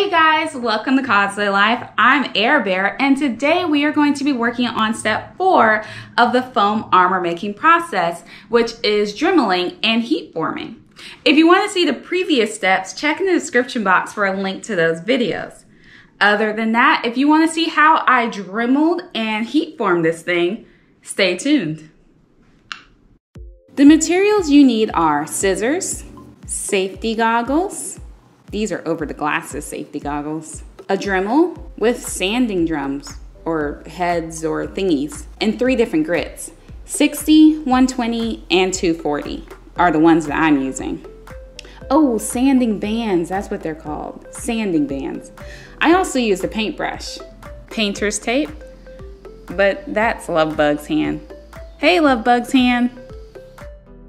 Hey guys, welcome to Cosplay Life. I'm Eir Beir and today we are going to be working on step four of the foam armor making process, which is dremeling and heat forming. If you want to see the previous steps, check in the description box for a link to those videos. Other than that, if you want to see how I dremeled and heat formed this thing, stay tuned. The materials you need are scissors, safety goggles, these are over the glasses safety goggles. A Dremel with sanding drums or heads or thingies and three different grits. 60, 120, and 240 are the ones that I'm using. Oh, sanding bands, that's what they're called. Sanding bands. I also use a paintbrush, painter's tape, but that's Lovebug's hand. Hey, Lovebug's hand.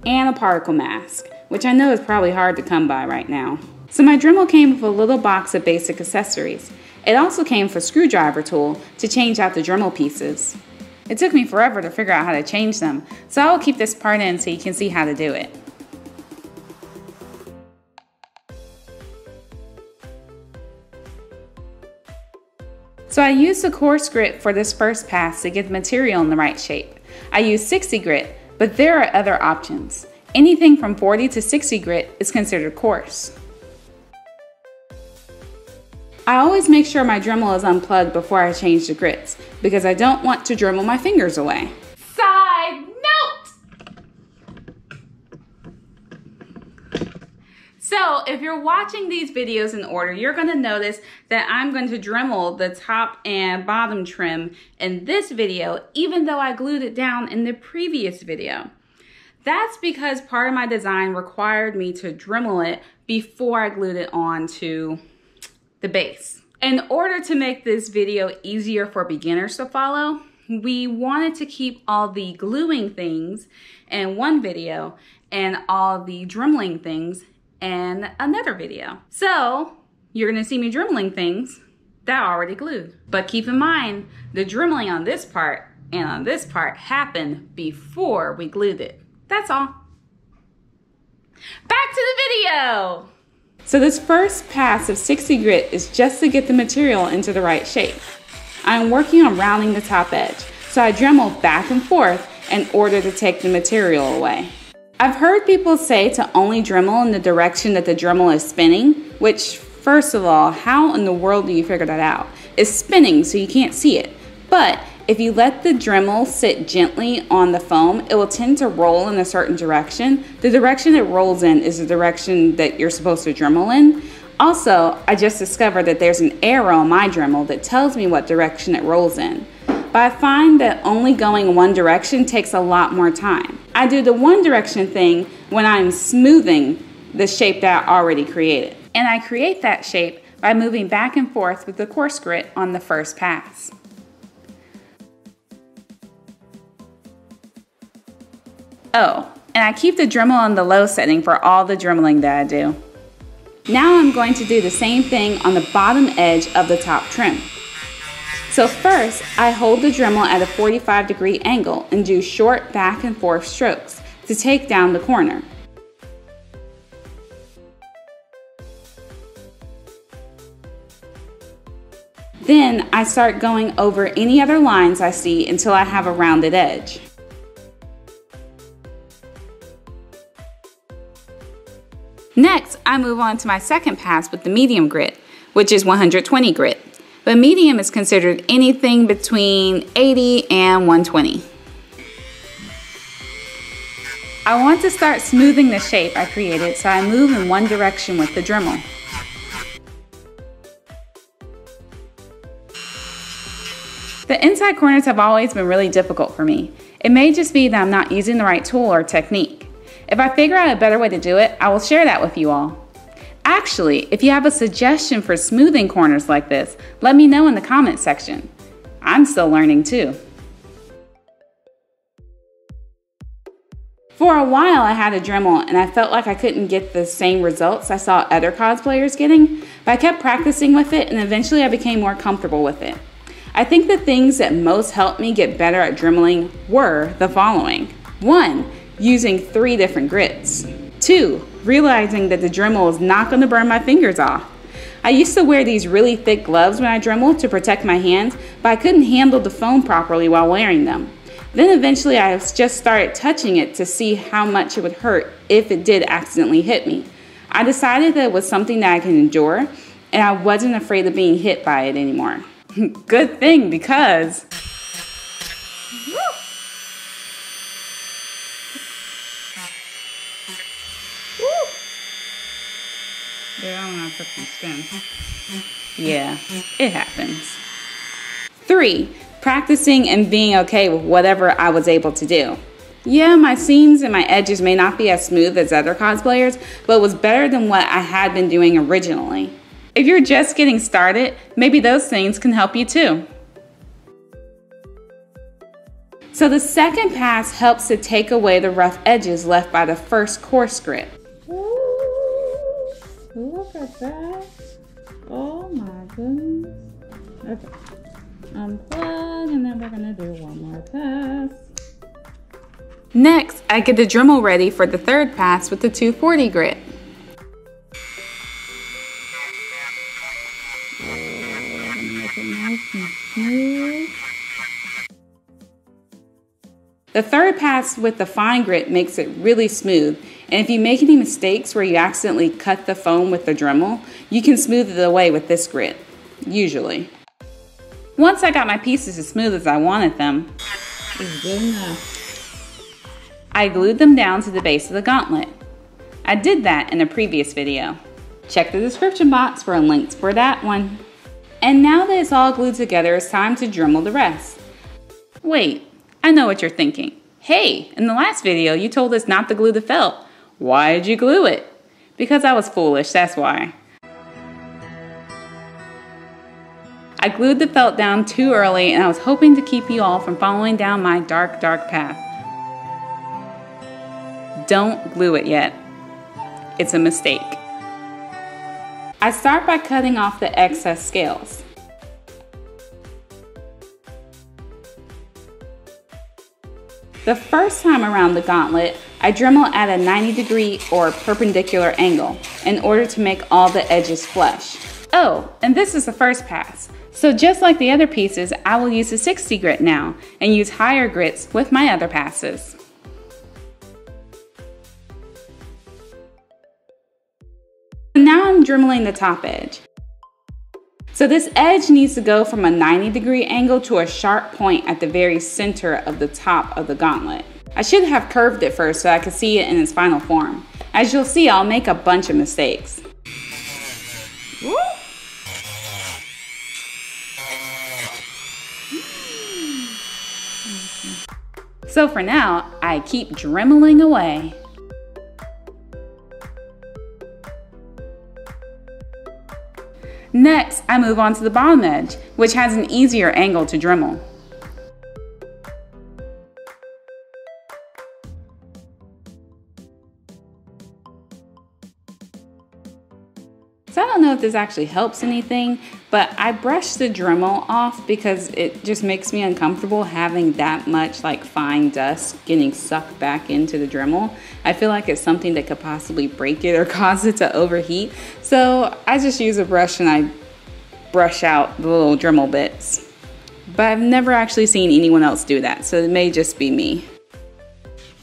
And a particle mask, which I know is probably hard to come by right now. So my Dremel came with a little box of basic accessories. It also came with a screwdriver tool to change out the Dremel pieces. It took me forever to figure out how to change them, so I will keep this part in so you can see how to do it. So I used the coarse grit for this first pass to get the material in the right shape. I used 60 grit, but there are other options. Anything from 40 to 60 grit is considered coarse. I always make sure my Dremel is unplugged before I change the grits because I don't want to Dremel my fingers away. Side note! So if you're watching these videos in order, you're gonna notice that I'm going to Dremel the top and bottom trim in this video, even though I glued it down in the previous video. That's because part of my design required me to Dremel it before I glued it on to the base. In order to make this video easier for beginners to follow, we wanted to keep all the gluing things in one video and all the dremeling things in another video. So you're gonna see me dremeling things that are already glued. But keep in mind, the dremeling on this part and on this part happened before we glued it. That's all. Back to the video! So this first pass of 60 grit is just to get the material into the right shape. I'm working on rounding the top edge, so I Dremel back and forth in order to take the material away. I've heard people say to only Dremel in the direction that the Dremel is spinning, which first of all, how in the world do you figure that out? It's spinning so you can't see it. But if you let the Dremel sit gently on the foam, it will tend to roll in a certain direction. The direction it rolls in is the direction that you're supposed to Dremel in. Also, I just discovered that there's an arrow on my Dremel that tells me what direction it rolls in. But I find that only going one direction takes a lot more time. I do the one direction thing when I'm smoothing the shape that I already created. And I create that shape by moving back and forth with the coarse grit on the first pass. Oh, and I keep the Dremel on the low setting for all the dremeling that I do. Now I'm going to do the same thing on the bottom edge of the top trim. So first, I hold the Dremel at a 45 degree angle and do short back and forth strokes to take down the corner. Then I start going over any other lines I see until I have a rounded edge. Next, I move on to my second pass with the medium grit, which is 120 grit. But medium is considered anything between 80 and 120. I want to start smoothing the shape I created, so I move in one direction with the Dremel. The inside corners have always been really difficult for me. It may just be that I'm not using the right tool or technique. If I figure out a better way to do it, I will share that with you all. Actually, if you have a suggestion for smoothing corners like this, let me know in the comment section. I'm still learning too. For a while I had a Dremel and I felt like I couldn't get the same results I saw other cosplayers getting, but I kept practicing with it and eventually I became more comfortable with it. I think the things that most helped me get better at dremeling were the following. One, using three different grits. Two, realizing that the Dremel is not going to burn my fingers off. I used to wear these really thick gloves when I Dremel to protect my hands, but I couldn't handle the foam properly while wearing them. Then eventually I just started touching it to see how much it would hurt if it did accidentally hit me. I decided that it was something that I can endure and I wasn't afraid of being hit by it anymore. Good thing because Yeah, I'm gonna put some. Yeah, it happens. Three, practicing and being okay with whatever I was able to do. Yeah, my seams and my edges may not be as smooth as other cosplayers, but it was better than what I had been doing originally. If you're just getting started, maybe those things can help you too. So the second pass helps to take away the rough edges left by the first coarse grit. Look at that. Oh my goodness. Okay. Unplug and then we're gonna do one more pass. Next, I get the Dremel ready for the third pass with the 240 grit. Oh, The third pass with the fine grit makes it really smooth. And if you make any mistakes where you accidentally cut the foam with the Dremel, you can smooth it away with this grit, usually. Once I got my pieces as smooth as I wanted them, I glued them down to the base of the gauntlet. I did that in a previous video. Check the description box for a links for that one. And now that it's all glued together, it's time to Dremel the rest. Wait, I know what you're thinking. Hey, in the last video, you told us not to glue the felt. Why did you glue it? Because I was foolish, that's why. I glued the felt down too early and I was hoping to keep you all from following down my dark, dark path. Don't glue it yet. It's a mistake. I start by cutting off the excess scales. The first time around the gauntlet, I Dremel at a 90 degree or perpendicular angle in order to make all the edges flush. Oh, and this is the first pass. So just like the other pieces, I will use a 60 grit now and use higher grits with my other passes. Now I'm dremeling the top edge. So this edge needs to go from a 90 degree angle to a sharp point at the very center of the top of the gauntlet. I should have curved it first so I could see it in its final form. As you'll see, I'll make a bunch of mistakes. So for now, I keep dremeling away. Next, I move on to the bottom edge, which has an easier angle to Dremel. So I don't know if this actually helps anything, but I brush the Dremel off because it just makes me uncomfortable having that much like fine dust getting sucked back into the Dremel. I feel like it's something that could possibly break it or cause it to overheat. So I just use a brush and I brush out the little Dremel bits. But I've never actually seen anyone else do that, so it may just be me.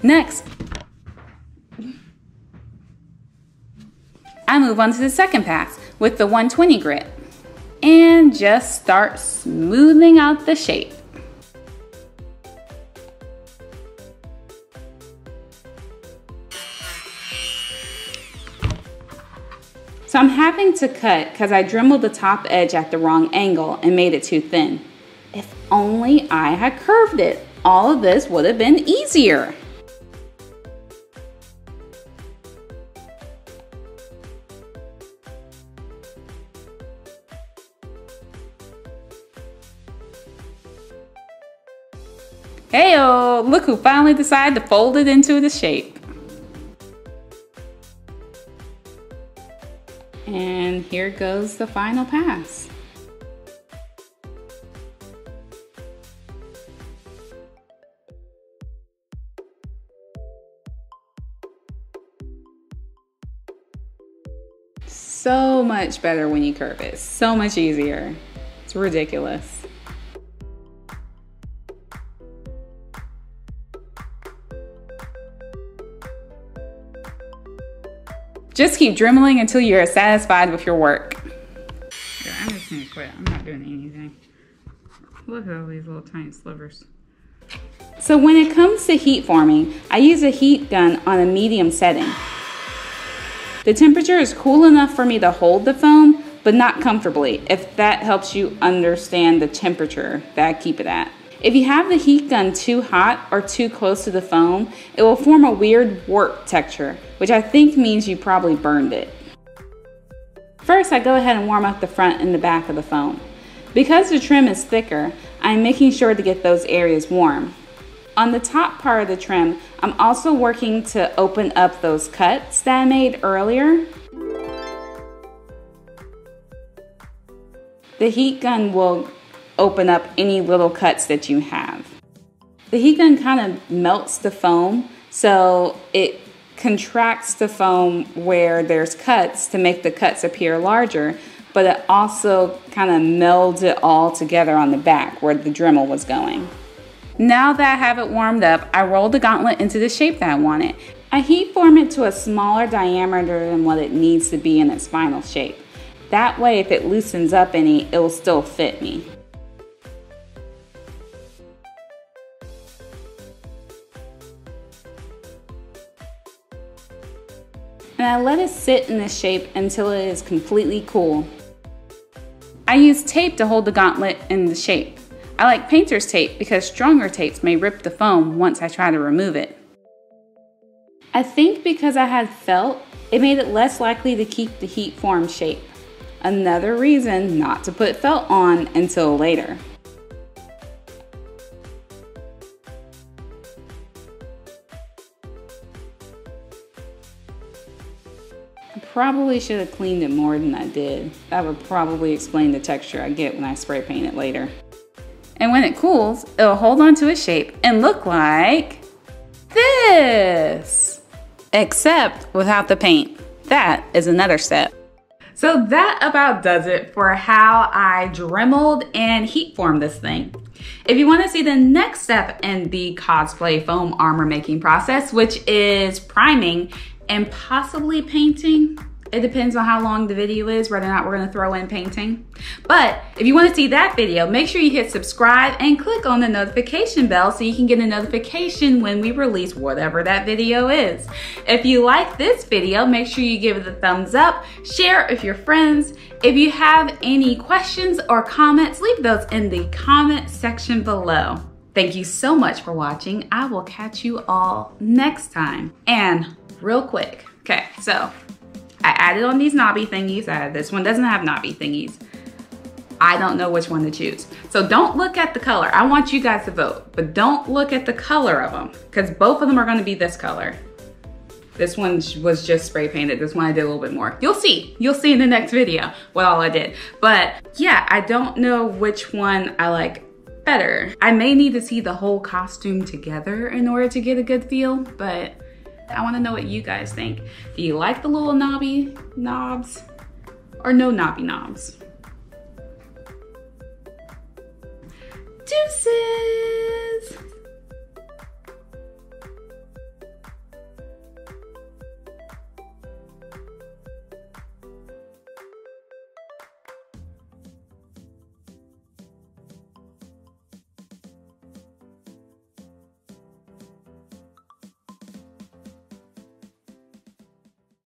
Next, I move on to the second pass with the 120 grit and just start smoothing out the shape. So I'm having to cut because I dremeled the top edge at the wrong angle and made it too thin. If only I had curved it, all of this would have been easier. Look who finally decided to fold it into the shape. And here goes the final pass. so much better when you curve it. So much easier. It's ridiculous. Just keep dremeling until you're satisfied with your work. I'm just gonna quit. I'm not doing anything. Look at all these little tiny slivers. So when it comes to heat forming, I use a heat gun on a medium setting. The temperature is cool enough for me to hold the foam, but not comfortably, if that helps you understand the temperature that I keep it at. If you have the heat gun too hot or too close to the foam, it will form a weird warp texture, which I think means you probably burned it. First, I go ahead and warm up the front and the back of the foam. Because the trim is thicker, I'm making sure to get those areas warm. On the top part of the trim, I'm also working to open up those cuts that I made earlier. The heat gun will open up any little cuts that you have. The heat gun kind of melts the foam, so it contracts the foam where there's cuts to make the cuts appear larger, but it also kind of melds it all together on the back where the Dremel was going. Now that I have it warmed up, I roll the gauntlet into the shape that I want it. I heat form it to a smaller diameter than what it needs to be in its final shape. That way, if it loosens up any, it will still fit me. And I let it sit in this shape until it is completely cool. I use tape to hold the gauntlet in the shape. I like painter's tape because stronger tapes may rip the foam once I try to remove it. I think because I had felt, it made it less likely to keep the heat form shape. Another reason not to put felt on until later. Probably should have cleaned it more than I did. That would probably explain the texture I get when I spray paint it later. And when it cools, it'll hold on to its shape and look like this. Except without the paint. That is another step. So that about does it for how I dremeled and heat formed this thing. If you wanna see the next step in the cosplay foam armor making process, which is priming and possibly painting, it depends on how long the video is, whether or not we're gonna throw in painting. But if you wanna see that video, make sure you hit subscribe and click on the notification bell so you can get a notification when we release whatever that video is. If you like this video, make sure you give it a thumbs up, share it with your friends. If you have any questions or comments, leave those in the comment section below. Thank you so much for watching. I will catch you all next time. And real quick, okay, so I added on these knobby thingies. Uh, this one doesn't have knobby thingies. I don't know which one to choose. So don't look at the color. I want you guys to vote, but don't look at the color of them because both of them are gonna be this color. This one was just spray painted. This one I did a little bit more. You'll see. You'll see in the next video what all I did. But yeah, I don't know which one I like better. I may need to see the whole costume together in order to get a good feel, but I wanna know what you guys think. Do you like the little knobby knobs or no knobby knobs? Deuces!